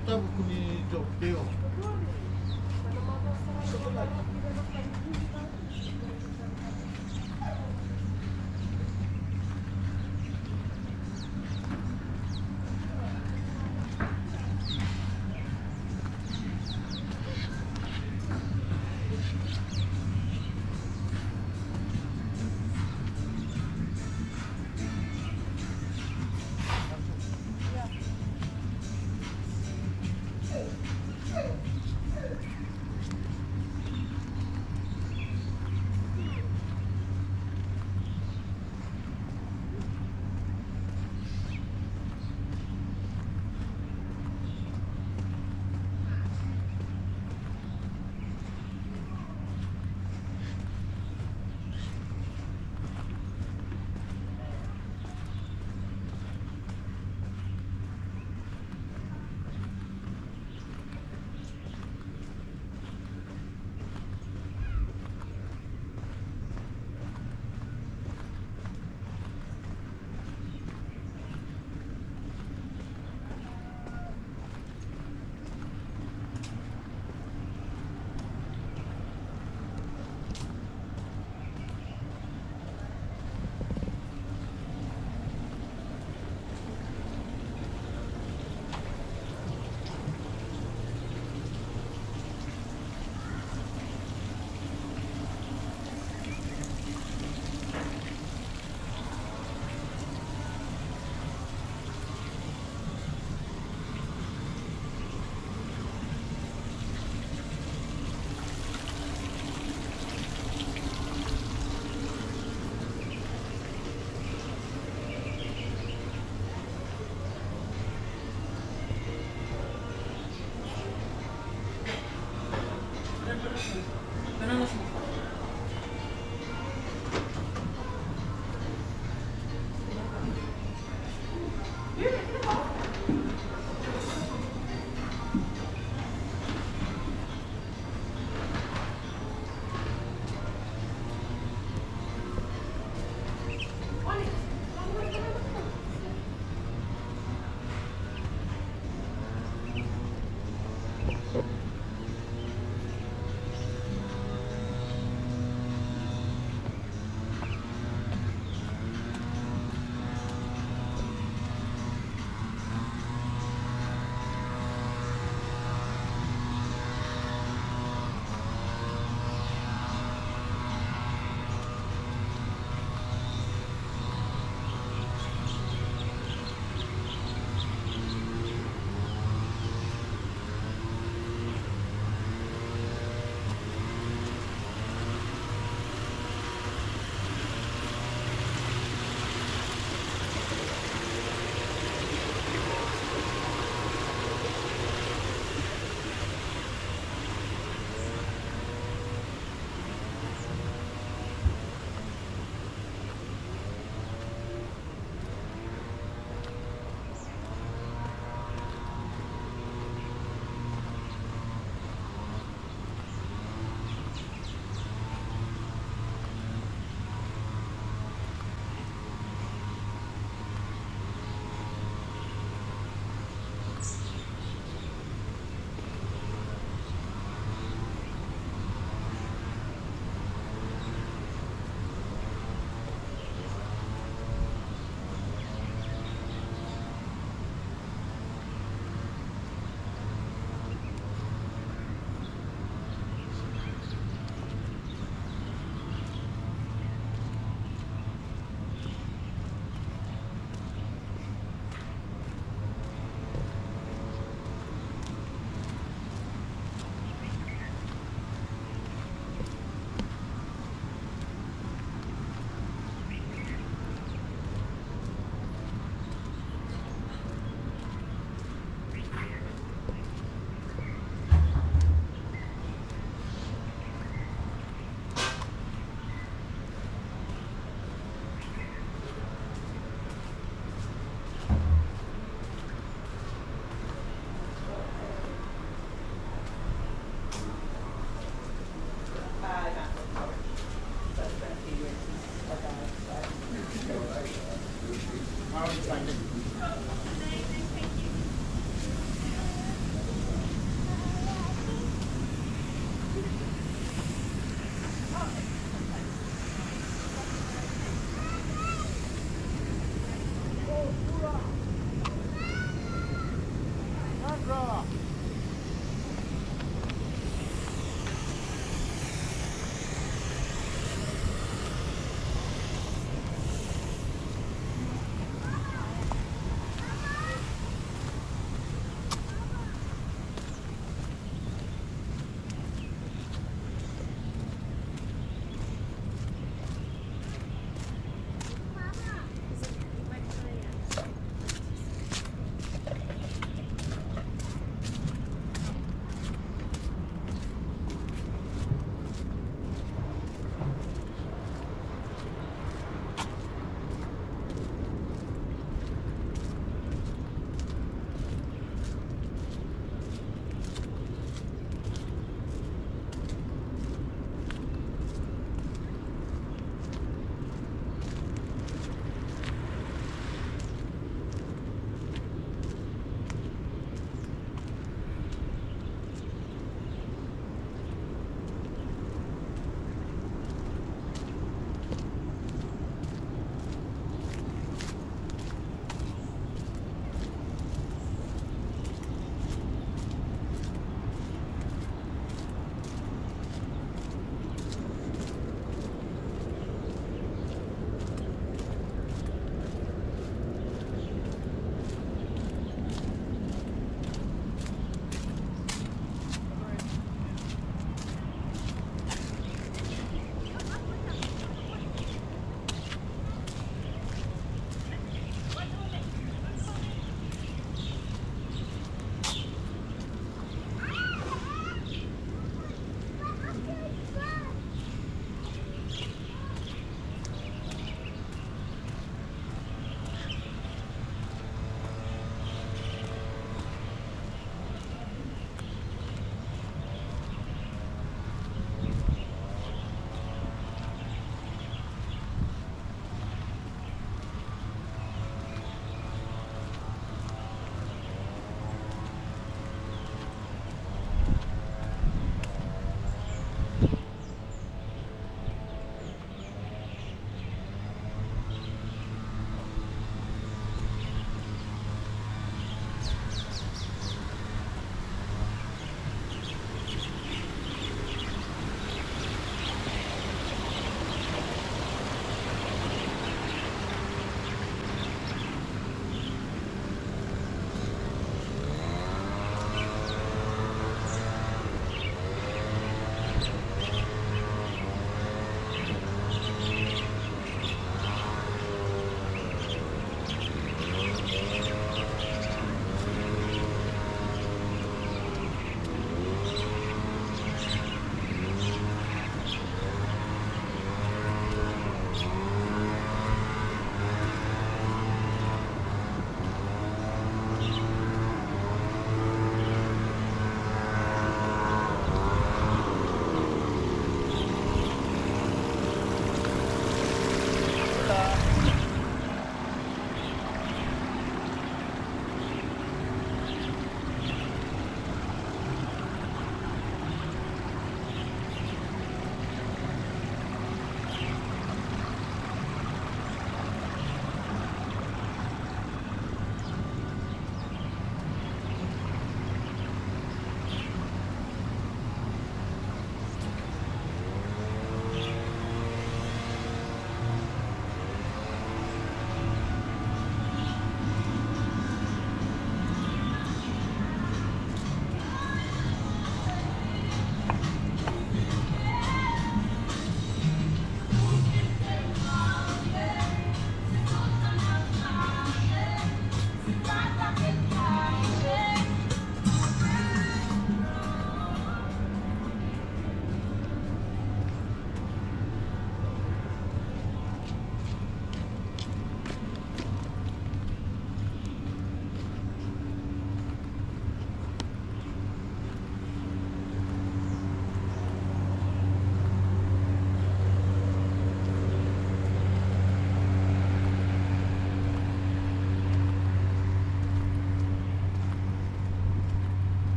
った含みちょっぺよ。